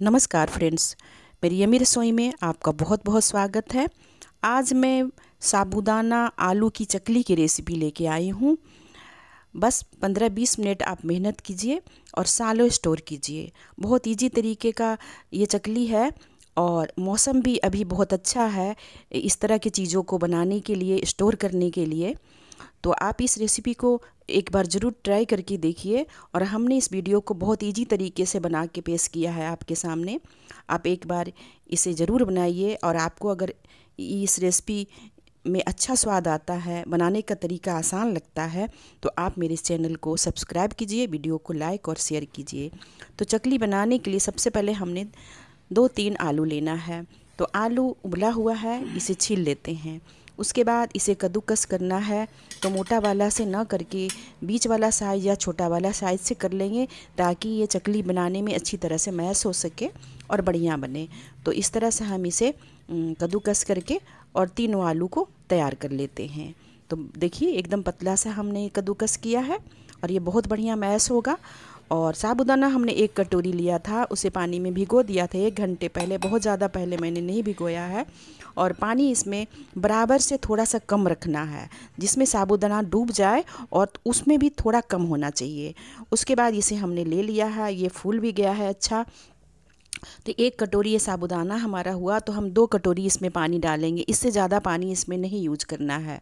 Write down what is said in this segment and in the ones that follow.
नमस्कार फ्रेंड्स, मेरी यमी रसोई में आपका बहुत बहुत स्वागत है। आज मैं साबूदाना आलू की चकली की रेसिपी लेके आई हूँ। बस 15-20 मिनट आप मेहनत कीजिए और सालों स्टोर कीजिए। बहुत इजी तरीके का ये चकली है और मौसम भी अभी बहुत अच्छा है इस तरह की चीज़ों को बनाने के लिए स्टोर करने के लिए। तो आप इस रेसिपी को एक बार ज़रूर ट्राई करके देखिए और हमने इस वीडियो को बहुत इजी तरीके से बना के पेश किया है आपके सामने। आप एक बार इसे ज़रूर बनाइए और आपको अगर इस रेसिपी में अच्छा स्वाद आता है, बनाने का तरीका आसान लगता है तो आप मेरे चैनल को सब्सक्राइब कीजिए वीडियो को लाइक और शेयर कीजिए। तो चकली बनाने के लिए सबसे पहले हमने दो तीन आलू लेना है। तो आलू उबला हुआ है, इसे छील लेते हैं। उसके बाद इसे कद्दूकस करना है। तो मोटा वाला से ना करके, बीच वाला साइज़ या छोटा वाला साइज़ से कर लेंगे, ताकि ये चकली बनाने में अच्छी तरह से मैश हो सके और बढ़िया बने। तो इस तरह से हम इसे कद्दूकस करके और तीनों आलू को तैयार कर लेते हैं। तो देखिए, एकदम पतला सा हमने कद्दूकस किया है और ये बहुत बढ़िया मैश होगा। और साबुदाना हमने एक कटोरी लिया था, उसे पानी में भिगो दिया था, एक घंटे पहले, बहुत ज़्यादा पहले मैंने नहीं भिगोया है। और पानी इसमें बराबर से थोड़ा सा कम रखना है, जिसमें साबुदाना डूब जाए और उसमें भी थोड़ा कम होना चाहिए। उसके बाद इसे हमने ले लिया है, ये फूल भी गया है अच्छा। तो एक कटोरी ये साबुदाना हमारा हुआ तो हम दो कटोरी इसमें पानी डालेंगे, इससे ज़्यादा पानी इसमें नहीं यूज़ करना है।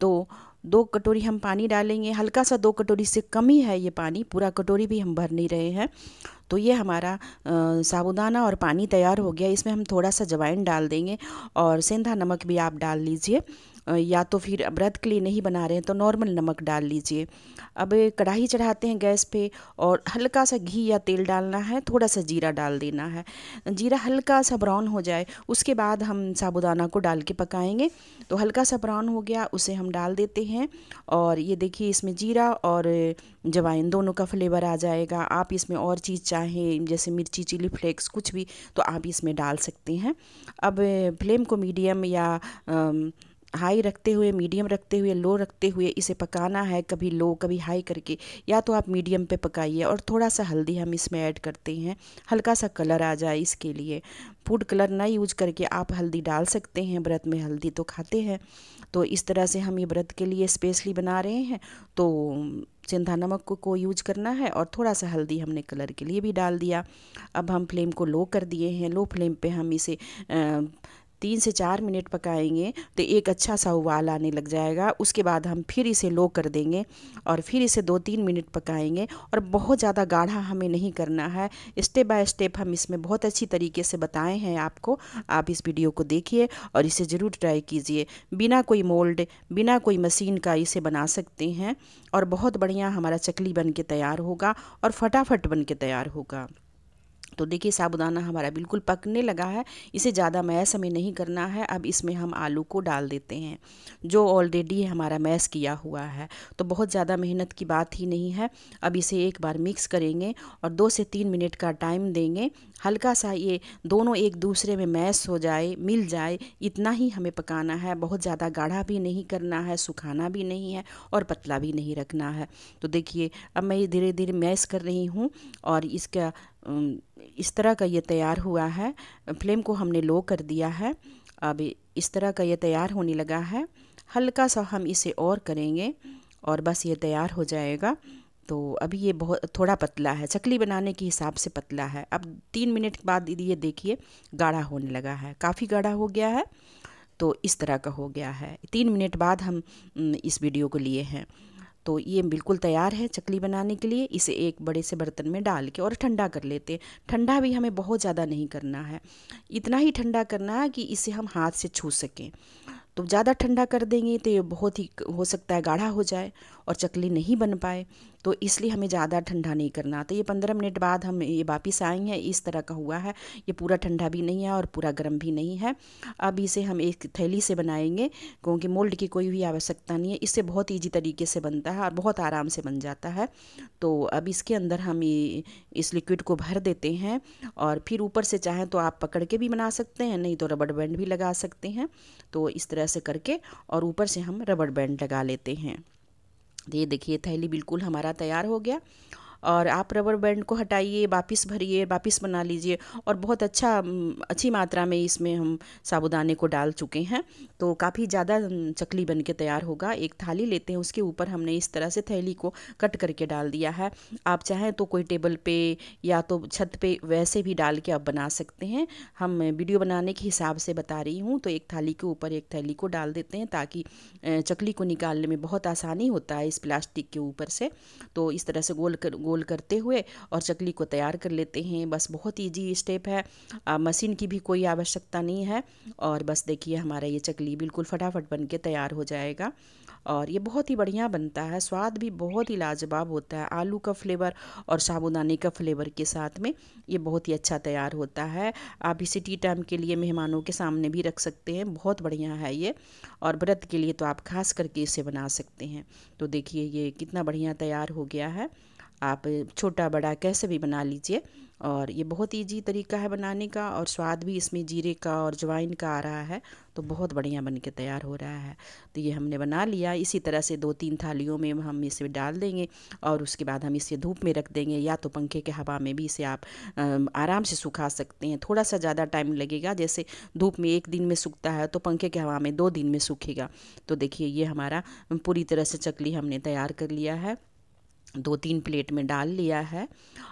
तो दो कटोरी हम पानी डालेंगे, हल्का सा दो कटोरी से कम ही है ये पानी, पूरा कटोरी भी हम भर नहीं रहे हैं। तो ये हमारा साबुदाना और पानी तैयार हो गया। इसमें हम थोड़ा सा जवाइन डाल देंगे और सेंधा नमक भी आप डाल लीजिए। या तो फिर व्रत के लिए नहीं बना रहे हैं तो नॉर्मल नमक डाल लीजिए। अब कढ़ाई चढ़ाते हैं गैस पे और हल्का सा घी या तेल डालना है थोड़ा सा जीरा डाल देना है। जीरा हल्का सा ब्राउन हो जाए, उसके बाद हम साबुदाना को डाल के पकाएँगे। तो हल्का सा ब्राउन हो गया, उसे हम डाल देते हैं और ये देखिए इसमें जीरा और जवाइन दोनों का फ्लेवर आ जाएगा। आप इसमें और चीज़ चाहें, जैसे मिर्ची, चिली फ्लेक्स, कुछ भी तो आप इसमें डाल सकते हैं। अब, फ्लेम को मीडियम या हाई रखते हुए, मीडियम रखते हुए, लो रखते हुए इसे पकाना है, कभी लो, कभी हाई करके, या तो आप मीडियम पे पकाइए और थोड़ा सा हल्दी हम इसमें ऐड करते हैं। हल्का सा कलर आ जाए इसके लिए। फ़ूड कलर ना यूज़ करके आप हल्दी डाल सकते हैं, व्रत में हल्दी तो खाते हैं। तो इस तरह से हम ये व्रत के लिए स्पेशली बना रहे हैं। तो सिंधा नमक को, को यूज़ करना है और थोड़ा सा हल्दी हमने कलर के लिए भी डाल दिया। अब हम फ्लेम को लो कर दिए हैं। लो फ्लेम पे हम इसे तीन से चार मिनट पकाएँगे तो एक अच्छा सा उबाल आने लग जाएगा। उसके बाद हम फिर इसे लो कर देंगे और फिर इसे दो तीन मिनट पकाएँगे। और बहुत ज़्यादा गाढ़ा हमें नहीं करना है। स्टेप बाय स्टेप हम इसमें बहुत अच्छी तरीके से बताए हैं आपको। आप इस वीडियो को देखिए और इसे ज़रूर ट्राई कीजिए। बिना कोई मोल्ड, बिना कोई मशीन का इसे बना सकते हैं और बहुत बढ़िया हमारा चकली बन के तैयार होगा और फटाफट बन के तैयार होगा। तो देखिए, साबुदाना हमारा बिल्कुल पकने लगा है। इसे ज़्यादा मैश हमें नहीं करना है। अब इसमें हम आलू को डाल देते हैं, जो ऑलरेडी हमारा मैश किया हुआ है। तो बहुत ज़्यादा मेहनत की बात ही नहीं है। अब इसे एक बार मिक्स करेंगे और दो से तीन मिनट का टाइम देंगे। हल्का सा ये दोनों एक दूसरे में मैश हो जाए, मिल जाए, इतना ही हमें पकाना है। बहुत ज़्यादा गाढ़ा भी नहीं करना है, सुखाना भी नहीं है और पतला भी नहीं रखना है। तो देखिए, अब मैं धीरे धीरे मैश कर रही हूँ और इसका इस तरह का ये तैयार हुआ है। फ्लेम को हमने लो कर दिया है। अब इस तरह का ये तैयार होने लगा है। हल्का सा हम इसे और करेंगे और बस ये तैयार हो जाएगा। तो अभी ये बहुत, थोड़ा पतला है। चकली बनाने के हिसाब से पतला है। अब तीन मिनट के बाद ये देखिए, गाढ़ा होने लगा है। काफ़ी गाढ़ा हो गया है। तो इस तरह का हो गया है। तीन मिनट बाद हम इस वीडियो को लिए हैं। तो ये बिल्कुल तैयार है चकली बनाने के लिए। इसे एक बड़े से बर्तन में डाल के और ठंडा कर लेते हैं। ठंडा भी हमें बहुत ज़्यादा नहीं करना है। इतना ही ठंडा करना है कि इसे हम हाथ से छू सकें। तो ज़्यादा ठंडा कर देंगे तो ये बहुत ही हो सकता है गाढ़ा हो जाए और चकली नहीं बन पाए। तो इसलिए हमें ज़्यादा ठंडा नहीं करना तो ये पंद्रह मिनट बाद हम ये वापस आएँगे इस तरह का हुआ है। ये पूरा ठंडा भी नहीं है और पूरा गर्म भी नहीं है। अब इसे हम एक थैली से बनाएँगे, क्योंकि मोल्ड की कोई भी आवश्यकता नहीं है। इससे बहुत ईजी तरीके से बनता है और बहुत आराम से बन जाता है। तो अब इसके अंदर हम इस लिक्विड को भर देते हैं और फिर ऊपर से चाहें तो आप पकड़ के भी बना सकते हैं, नहीं तो रबड़ बैंड भी लगा सकते हैं। तो इस तरह से करके और ऊपर से हम रबड़ बैंड लगा लेते हैं। ये देखिए थैली बिल्कुल हमारा तैयार हो गया। और आप रबर बैंड को हटाइए, वापस भरिए, वापस बना लीजिए और बहुत अच्छा अच्छी मात्रा में इसमें हम साबुदाने को डाल चुके हैं। तो काफ़ी ज़्यादा चकली बन के तैयार होगा। एक थाली लेते हैं, उसके ऊपर हमने इस तरह से थैली को कट करके डाल दिया है। आप चाहें तो कोई टेबल पे या तो छत पे वैसे भी डाल के आप बना सकते हैं। हम वीडियो बनाने के हिसाब से बता रही हूँ तो एक थाली के ऊपर एक थैली को डाल देते हैं ताकि चकली को निकालने में बहुत आसानी होता है इस प्लास्टिक के ऊपर से। तो इस तरह से गोल कर, गोल करते हुए और चकली को तैयार कर लेते हैं। बस बहुत ईजी स्टेप है। मशीन की भी कोई आवश्यकता नहीं है और बस देखिए हमारा ये चकली बिल्कुल फटाफट बन के तैयार हो जाएगा और ये बहुत ही बढ़िया बनता है। स्वाद भी बहुत ही लाजवाब होता है। आलू का फ्लेवर और साबुदाने का फ्लेवर के साथ में ये बहुत ही अच्छा तैयार होता है। आप इसे टी टाइम के लिए मेहमानों के सामने भी रख सकते हैं। बहुत बढ़िया है ये और व्रत के लिए तो आप खास करके इसे बना सकते हैं। तो देखिए ये कितना बढ़िया तैयार हो गया है। आप छोटा बड़ा कैसे भी बना लीजिए। और ये बहुत ईजी तरीका है बनाने का और स्वाद भी इसमें जीरे का और जवाइन का आ रहा है तो बहुत बढ़िया बन के तैयार हो रहा है। तो ये हमने बना लिया। इसी तरह से दो तीन थालियों में हम इसे डाल देंगे और उसके बाद हम इसे धूप में रख देंगे या तो पंखे के हवा में भी इसे आप आराम से सुखा सकते हैं। थोड़ा सा ज़्यादा टाइम लगेगा, जैसे धूप में एक दिन में सूखता है तो पंखे के हवा में दो दिन में सूखेगा। तो देखिए ये हमारा पूरी तरह से चकली हमने तैयार कर लिया है। दो तीन प्लेट में डाल लिया है।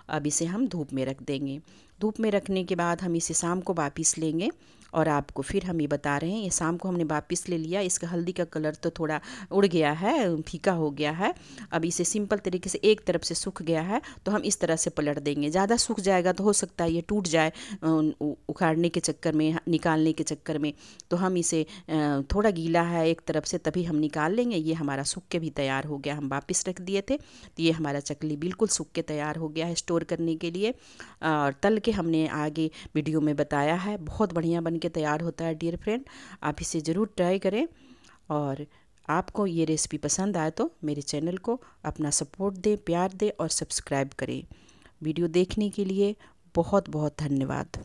अब इसे हम धूप में रख देंगे। धूप में रखने के बाद हम इसे शाम को वापस लेंगे। और आपको फिर हम ये बता रहे हैं, ये शाम को हमने वापस ले लिया, इसका हल्दी का कलर तो थोड़ा उड़ गया है, फीका हो गया है। अब इसे सिंपल तरीके से एक तरफ़ से सूख गया है तो हम इस तरह से पलट देंगे। ज़्यादा सूख जाएगा तो हो सकता है ये टूट जाए उखाड़ने के चक्कर में, निकालने के चक्कर में। तो हम इसे थोड़ा गीला है एक तरफ़ से, तभी हम निकाल लेंगे। ये हमारा सूख के भी तैयार हो गया, हम वापस रख दिए थे। तो ये हमारा चकली बिल्कुल सूख के तैयार हो गया है स्टोर करने के लिए। और तल के हमने आगे वीडियो में बताया है, बहुत बढ़िया बन के तैयार होता है डियर फ्रेंड आप इसे ज़रूर ट्राई करें। और आपको ये रेसिपी पसंद आए तो मेरे चैनल को अपना सपोर्ट दें, प्यार दें और सब्सक्राइब करें। वीडियो देखने के लिए बहुत बहुत धन्यवाद।